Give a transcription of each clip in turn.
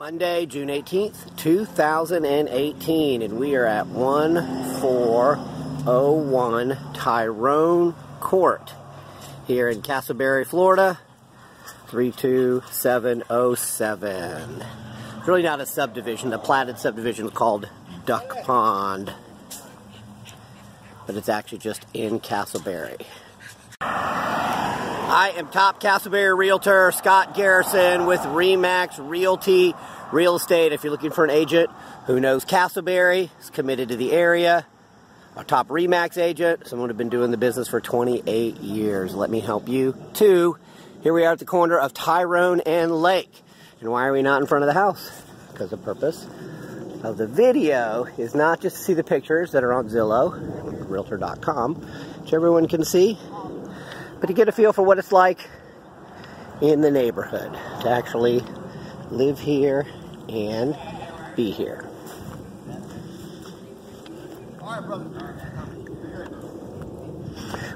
Monday, June 18th, 2018, and we are at 1401 Tyrone Court here in Casselberry, Florida, 32707. It's really not a subdivision. The platted subdivision is called Duck Pond, but it's actually just in Casselberry. I am top Casselberry Realtor Scott Garrison with Remax Realty Real Estate. If you're looking for an agent who knows Casselberry, is committed to the area, a top Remax agent, someone who's been doing the business for 28 years. Let me help you. too. here we are at the corner of Tyrone and Lake. And why are we not in front of the house? Because the purpose of the video is not just to see the pictures that are on Zillow, realtor.com, which everyone can see, but to get a feel for what it's like in the neighborhood, to actually live here and be here.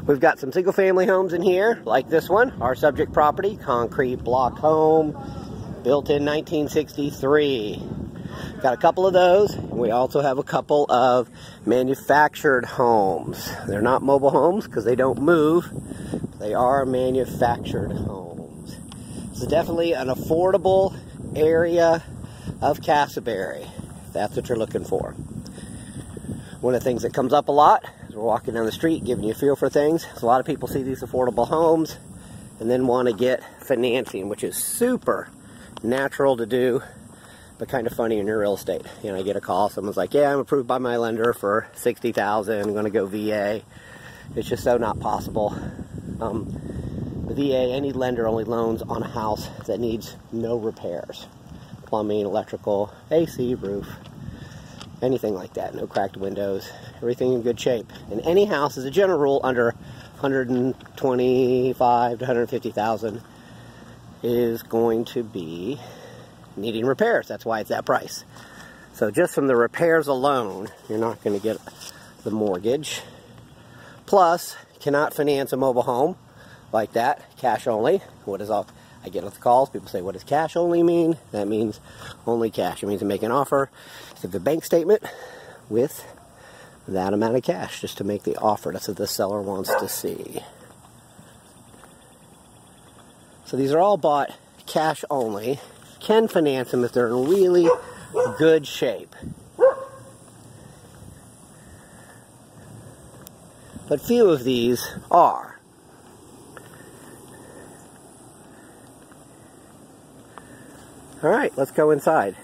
We've got some single family homes in here, like this one, our subject property, concrete block home, built in 1963. Got a couple of those. We also have a couple of manufactured homes. They're not mobile homes because they don't move. They are manufactured homes. It's definitely an affordable area of Casselberry, if that's what you're looking for. One of the things that comes up a lot as we're walking down the street, giving you a feel for things, a lot of people see these affordable homes and then want to get financing, which is super natural to do, but kind of funny in your real estate. You know, I get a call, someone's like, yeah, I'm approved by my lender for 60000 I'm going to go VA. It's just so not possible. Um, the VA, any lender only loans on a house that needs no repairs. Plumbing, electrical, AC, roof, anything like that. No cracked windows, everything in good shape. And any house, as a general rule, under 125 to 150,000 is going to be needing repairs. That's why it's that price. So just from the repairs alone, you're not going to get the mortgage. Plus, cannot finance a mobile home like that, cash only. What is all? I get the calls. People say, "What does cash only mean?" That means only cash. It means to make an offer, give a bank statement with that amount of cash just to make the offer. That's what the seller wants to see. So these are all bought cash only. Can finance them if they're in really good shape. But few of these are. All right, let's go inside.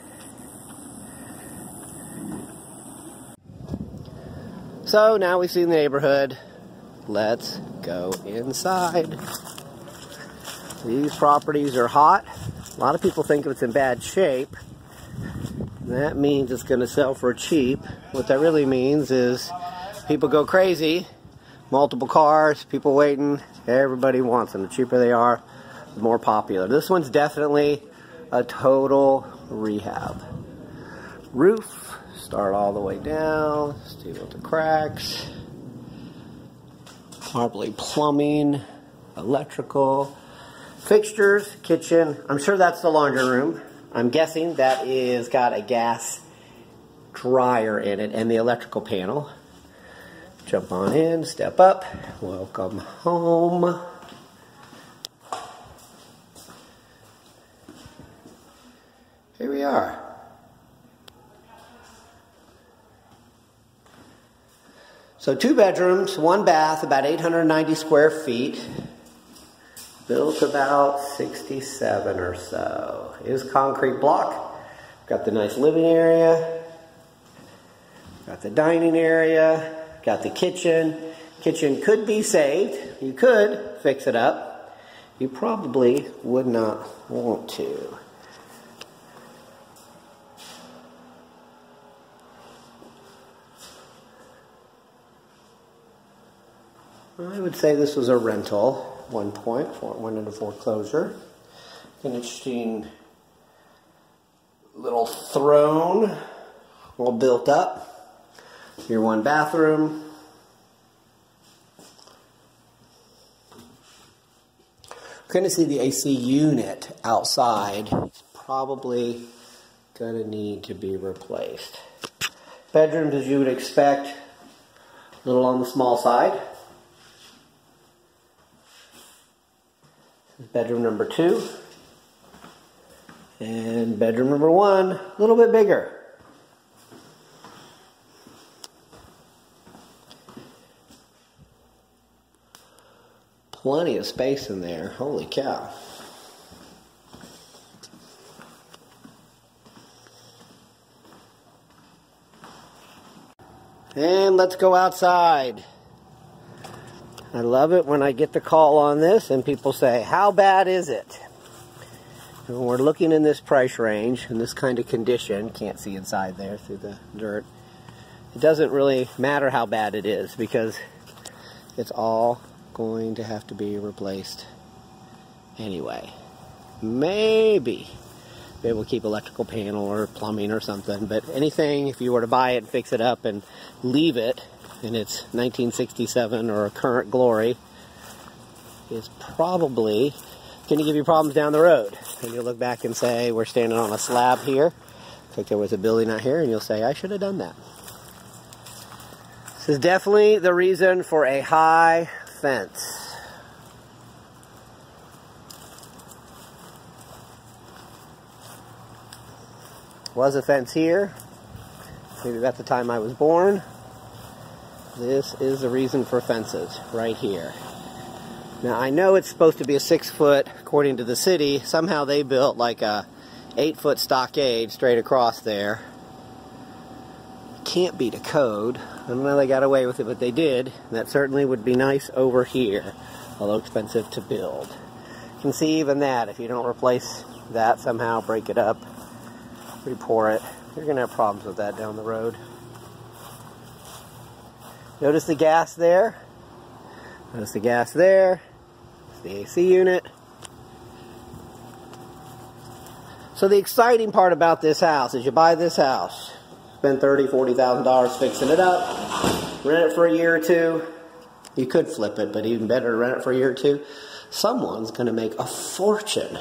So now we've seen the neighborhood. Let's go inside. These properties are hot. A lot of people think it's in bad shape. That means it's going to sell for cheap. What that really means is people go crazy multiple cars, people waiting. Everybody wants them. The cheaper they are, the more popular. This one's definitely a total rehab. Roof, start all the way down, see what the cracks. Probably plumbing, electrical, fixtures, kitchen. I'm sure that's the laundry room. I'm guessing that is got a gas dryer in it and the electrical panel. Jump on in, step up. Welcome home. Here we are. So two bedrooms, one bath, about 890 square feet. Built about 67 or so. Is concrete block. Got the nice living area. Got the dining area. Got the kitchen. Kitchen could be saved. You could fix it up. You probably would not want to. I would say this was a rental, one point, went into foreclosure. An interesting little throne, all built up. Your one bathroom. We're going to see the AC unit outside. It's probably gonna need to be replaced. Bedrooms, as you would expect, a little on the small side. This is bedroom number two. And bedroom number one, a little bit bigger. Plenty of space in there. Holy cow. And let's go outside. I love it when I get the call on this and people say, how bad is it? And we're looking in this price range in this kind of condition, can't see inside there through the dirt. It doesn't really matter how bad it is because it's all going to have to be replaced anyway. Maybe be able to keep electrical panel or plumbing or something. But anything, if you were to buy it and fix it up and leave it in its 1967 or current glory, is probably going to give you problems down the road. And you'll look back and say, we're standing on a slab here. Like there was a building out here, and you'll say, I should have done that. This is definitely the reason for a high fence. was a fence here, maybe about the time I was born. This is the reason for fences, right here. Now I know it's supposed to be a six foot, according to the city. Somehow they built like a eight foot stockade straight across there. Can't beat a code. I don't know they got away with it, but they did. That certainly would be nice over here, although expensive to build. You can see even that, if you don't replace that somehow, break it up, re-pour it. You're going to have problems with that down the road. Notice the gas there. Notice the gas there. It's the AC unit. So the exciting part about this house is you buy this house, spend thirty, forty thousand dollars fixing it up, rent it for a year or two. You could flip it, but even better to rent it for a year or two. Someone's going to make a fortune.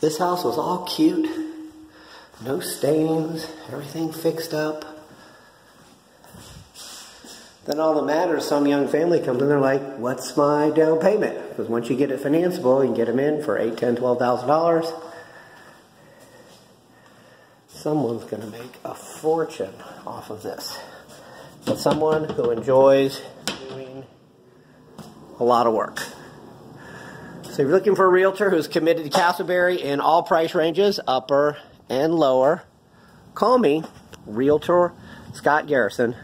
This house was all cute no stains, everything fixed up. Then all that matters, some young family comes in, they're like, what's my down payment? Because once you get it financeable, you can get them in for eight, ten, twelve thousand dollars. Someone's going to make a fortune off of this. But someone who enjoys doing a lot of work. So if you're looking for a realtor who's committed to Casselberry in all price ranges, upper and lower, call me, Realtor Scott Garrison,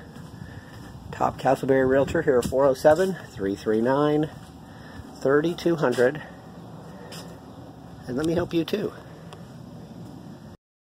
Top Casselberry Realtor here 407 339 3200. And let me help you too.